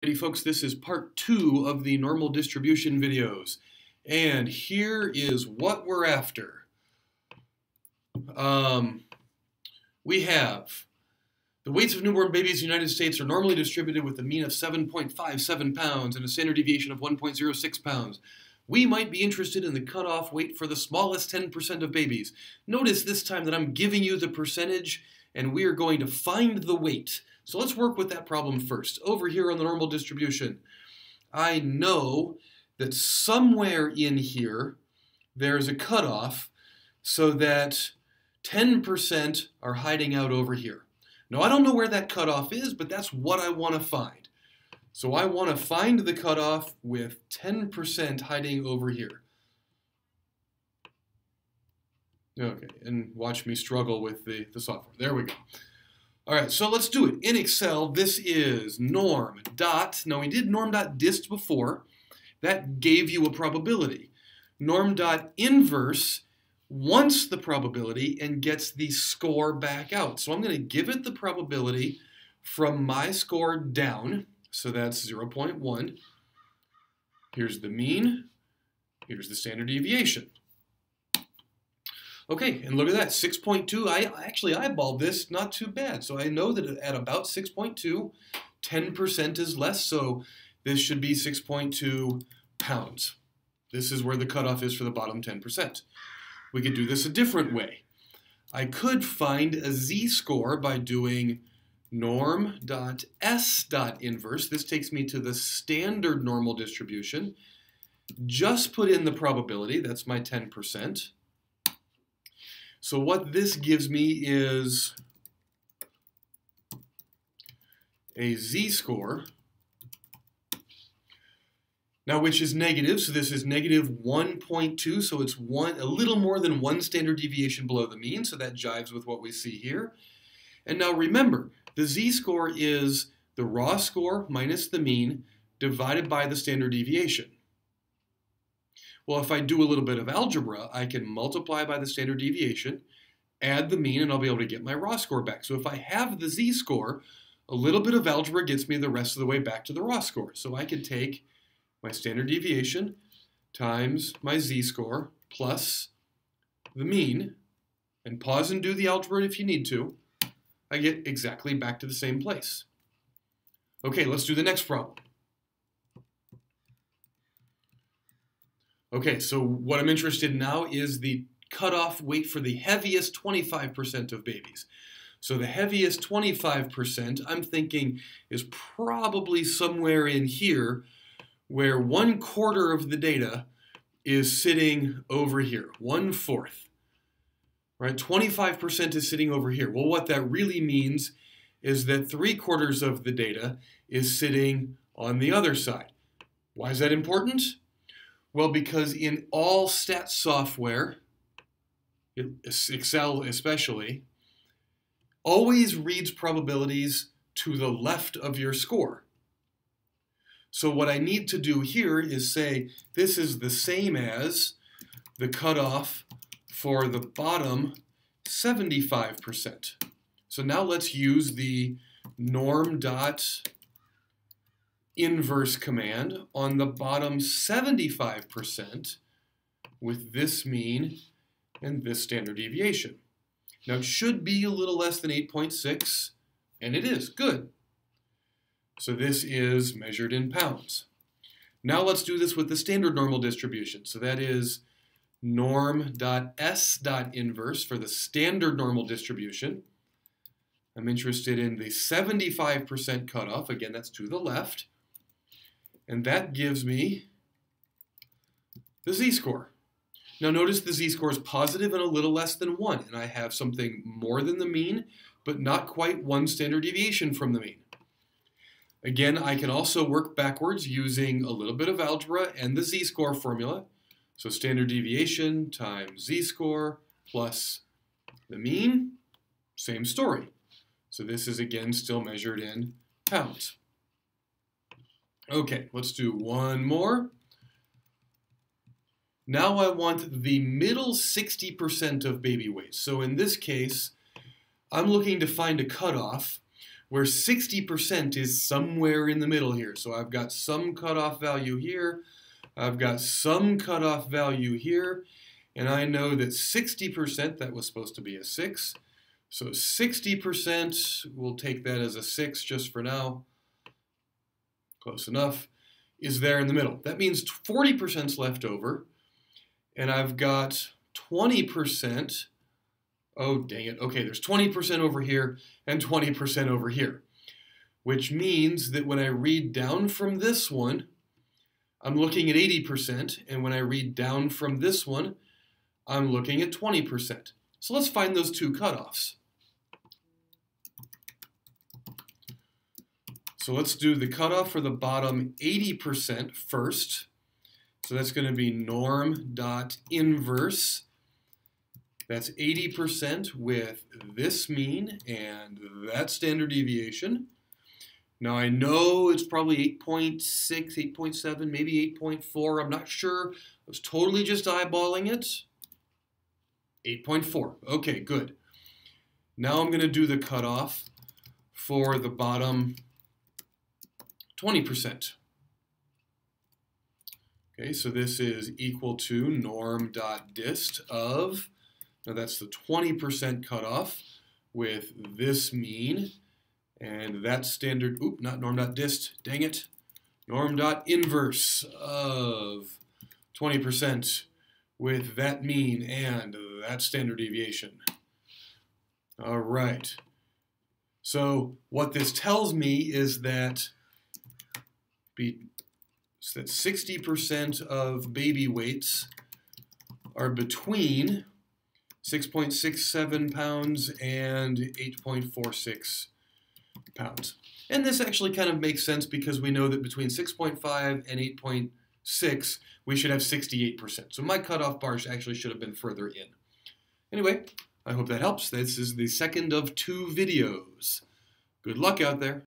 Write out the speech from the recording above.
Hey folks, this is part two of the normal distribution videos. And here is what we're after. Um, we have the weights of newborn babies in the United States are normally distributed with a mean of 7.57 pounds and a standard deviation of 1.06 pounds. We might be interested in the cutoff weight for the smallest 10% of babies. Notice this time that I'm giving you the percentage and we are going to find the weight. So let's work with that problem first. Over here on the normal distribution, I know that somewhere in here there's a cutoff so that 10% are hiding out over here. Now I don't know where that cutoff is, but that's what I want to find. So I want to find the cutoff with 10% hiding over here. Okay, and watch me struggle with the, the software. There we go. All right, so let's do it. In Excel, this is norm dot, now we did norm dot dist before. That gave you a probability. Norm dot inverse wants the probability and gets the score back out. So I'm going to give it the probability from my score down. So that's 0.1. Here's the mean. Here's the standard deviation. Okay, and look at that, 6.2. I actually eyeballed this, not too bad. So I know that at about 6.2, 10% is less, so this should be 6.2 pounds. This is where the cutoff is for the bottom 10%. We could do this a different way. I could find a z-score by doing norm.s.inverse. This takes me to the standard normal distribution. Just put in the probability, that's my 10%. So what this gives me is a z-score, now which is negative, so this is negative 1.2, so it's one a little more than one standard deviation below the mean, so that jives with what we see here. And now remember, the z-score is the raw score minus the mean divided by the standard deviation. Well, if I do a little bit of algebra, I can multiply by the standard deviation, add the mean, and I'll be able to get my raw score back. So if I have the z-score, a little bit of algebra gets me the rest of the way back to the raw score. So I can take my standard deviation times my z-score plus the mean, and pause and do the algebra if you need to, I get exactly back to the same place. Okay, let's do the next problem. Okay, so what I'm interested in now is the cutoff weight for the heaviest 25% of babies. So the heaviest 25%, I'm thinking, is probably somewhere in here where one quarter of the data is sitting over here, one fourth. Right, 25% is sitting over here. Well, what that really means is that three quarters of the data is sitting on the other side. Why is that important? Well, because in all stats software, Excel especially, always reads probabilities to the left of your score. So what I need to do here is say this is the same as the cutoff for the bottom 75%. So now let's use the norm dot inverse command on the bottom 75% with this mean and this standard deviation. Now it should be a little less than 8.6, and it is. Good. So this is measured in pounds. Now let's do this with the standard normal distribution. So that is norm.s.inverse for the standard normal distribution. I'm interested in the 75% cutoff. Again, that's to the left. And that gives me the z-score. Now notice the z-score is positive and a little less than 1, and I have something more than the mean, but not quite one standard deviation from the mean. Again, I can also work backwards using a little bit of algebra and the z-score formula. So standard deviation times z-score plus the mean, same story. So this is again still measured in pounds. Okay, let's do one more. Now I want the middle 60% of baby weight. So in this case, I'm looking to find a cutoff where 60% is somewhere in the middle here. So I've got some cutoff value here, I've got some cutoff value here, and I know that 60%, that was supposed to be a 6, so 60%, we'll take that as a 6 just for now, close enough, is there in the middle. That means 40% is left over, and I've got 20%, oh dang it, okay, there's 20% over here and 20% over here, which means that when I read down from this one, I'm looking at 80%, and when I read down from this one, I'm looking at 20%. So let's find those two cutoffs. So let's do the cutoff for the bottom 80% first. So that's going to be norm dot inverse. That's 80% with this mean and that standard deviation. Now I know it's probably 8.6, 8.7, maybe 8.4. I'm not sure. I was totally just eyeballing it. 8.4. Okay, good. Now I'm going to do the cutoff for the bottom 20%. Okay, so this is equal to norm.dist of, now that's the 20% cutoff with this mean, and that standard, oop, not norm.dist, dang it, norm dot inverse of 20% with that mean and that standard deviation. All right. So what this tells me is that be, so that 60% of baby weights are between 6.67 pounds and 8.46 pounds. And this actually kind of makes sense because we know that between 6.5 and 8.6, we should have 68%. So my cutoff bar actually should have been further in. Anyway, I hope that helps. This is the second of two videos. Good luck out there.